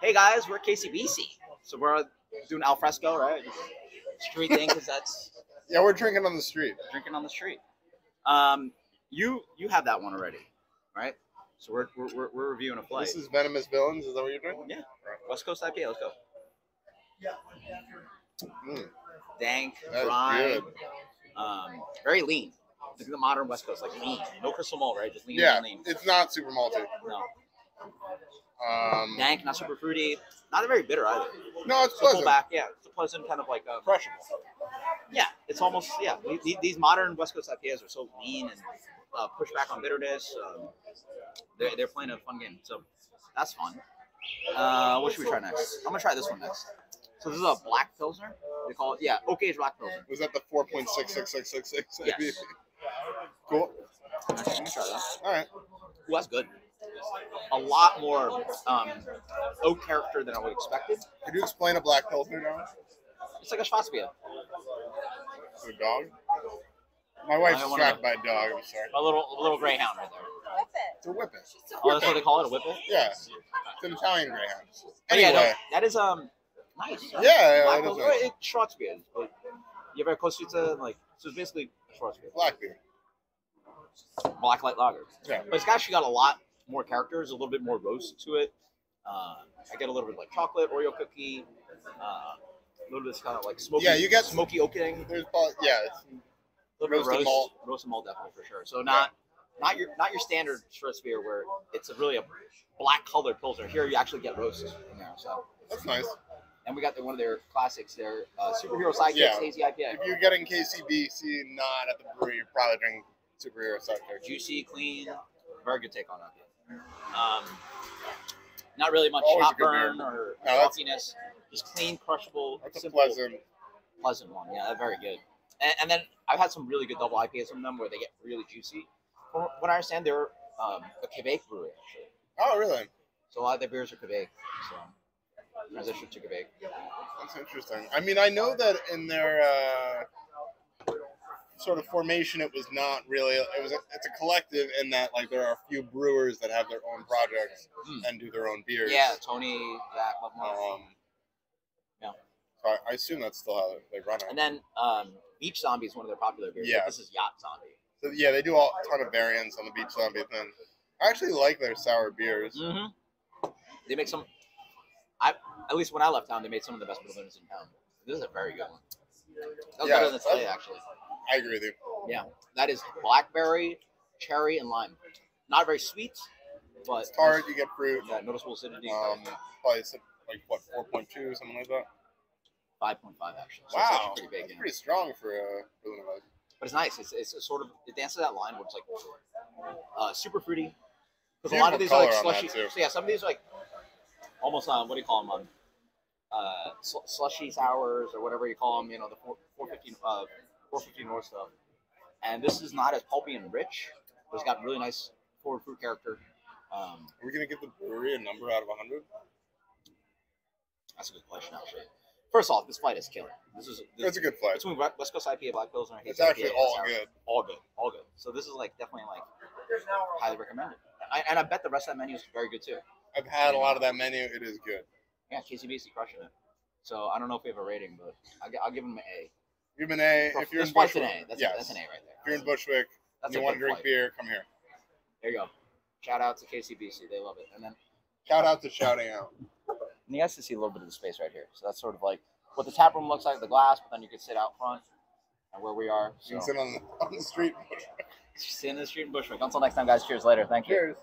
Hey guys, we're KCBC, so we're doing al fresco, right? Street thing, because that's Yeah, we're drinking on the street. drinking on the street. Um, you you have that one already, right? So we're we're, we're, we're reviewing a flight. This is Venomous Villains. Is that what you're drinking? Yeah. West Coast IPA. Let's go. Mm, Dank, that's dry, um, very lean. This is the modern West Coast, like lean. No crystal malt, right? Just lean, Yeah, lean, lean. it's not super malty. No, Um, dank, not super fruity, not very bitter either. no, it's pull pleasant. back, yeah. It's a pleasant kind of like a Crushable. Yeah, it's almost yeah. These, these modern West Coast IPAs are so lean and uh, push back on bitterness. Um, they're, they're playing a fun game, so that's fun. Uh, what should we try next? I'm gonna try this one next. So this is a black pilsner. They call it yeah, oak aged black pilsner. Was that the 4.66666? Yes. Cool. Actually, let me try that. All right. Ooh, that's good. A lot more um, oak character than I would expected. Could you explain a black pilsner now? It's like a Schwarzbier. To a dog? My wife's I wanna- distracted by a dog. I'm sorry. A little a little greyhound right there. Whip it. It's a whippet. Oh, that's what they call it, a whippet. Yeah. It's an Italian greyhound. But yeah, Anyway. no, that is um nice. Yeah, yeah, Black it is Pilsner, nice. it, Schwarzbier. But you ever Köstritzer, like so it's basically Schwarzbier, Black beer. black light lager. Yeah. But it's actually got a lot more characters, a little bit more roast to it. Uh, I get a little bit like chocolate, Oreo cookie, uh, a little bit of kind of like smoky. Yeah, you get- smoky oaking, There's probably, yeah, it's, a little bit of roast, malt. roast malt definitely for sure. So not not your not your standard Schwarzbier where it's a really a black colored pilsner. Here you actually get roast in there. So that's nice. and we got the, one of their classics, their uh, superhero sidekicks Yeah. hazy IPA. If you're getting KCBC not at the brewery, you're probably drinking superhero sidekick. juicy, clean, very good take on it. Um, not really much Always hot burn beer. or No, saltiness. Just clean, crushable, That's a simple, pleasant. pleasant one. Yeah, very good. And, and then I've had some really good double IPAs from them where they get really juicy. From what I understand, they're um, a Quebec brewery actually. Oh, really? So a lot of their beers are Quebec. So transition to Quebec. That's interesting. I mean, I know that in their uh, sort of formation, it was not really. It was. A, it's a collective in that like there are a few brewers that have their own projects Hmm. and do their own beers. Yeah, Tony, Zach, Lovemore. Um, Yeah. So I, I assume that's still how they run it. and then um, Beach Zombie is one of their popular beers. Yeah. This is Yacht Zombie. So, yeah, they do all, a ton of variants on the Beach Zombie thing. I actually like their sour beers. Mm-hmm. They make some. I at least when I left town, they made some of the best pilsners in town. This is a very good one. That was Yeah, better than today, actually. I agree with you. Yeah, that is blackberry, cherry, and lime. Not very sweet, but It's tart. You get fruit. Yeah, noticeable acidity. Um, probably like what, four point two, something like that. Five point five actually. So it's wow, actually pretty big. that's yeah. pretty strong for a for Illinois. But it's nice. It's, it's a sort of it dances that line where it's like uh, super fruity. Because a lot of these are like slushy. So yeah, some of these are like almost um, what do you call them? Um, uh, sl- slushy sours or whatever you call them. You know the four four fifteen uh four fifty North stuff. And this is not as pulpy and rich, but it's got really nice forward fruit character. Um, Are we gonna give the brewery a number out of hundred? that's a good question actually. First off, this flight is killer. This is this, It's a good flight. between West West Coast IPA, Black Pilsner, and It's actually IPA, all sour. good. all good, all good. So this is like definitely like highly recommended. I, and I bet the rest of that menu is very good too. I've had a lot of that menu. It is good. Yeah, KCBC crushing it. So I don't know if we have a rating, but I'll, I'll give them an A. You've been A. For- If you're in Bushwick, an A. That's, yes. a, that's an A right there. If you're in Bushwick That's and you want to drink flight. beer, come here. There you go. Shout out to KCBC. They love it. And then Shout out to shouting out. and you guys can see a little bit of the space right here. So that's sort of like what the tap room looks like, the glass, but then you can sit out front and where we are. You can sit on the, on the street. see you in the street in Bushwick. Until next time, guys. Cheers later. Thank you. Cheers.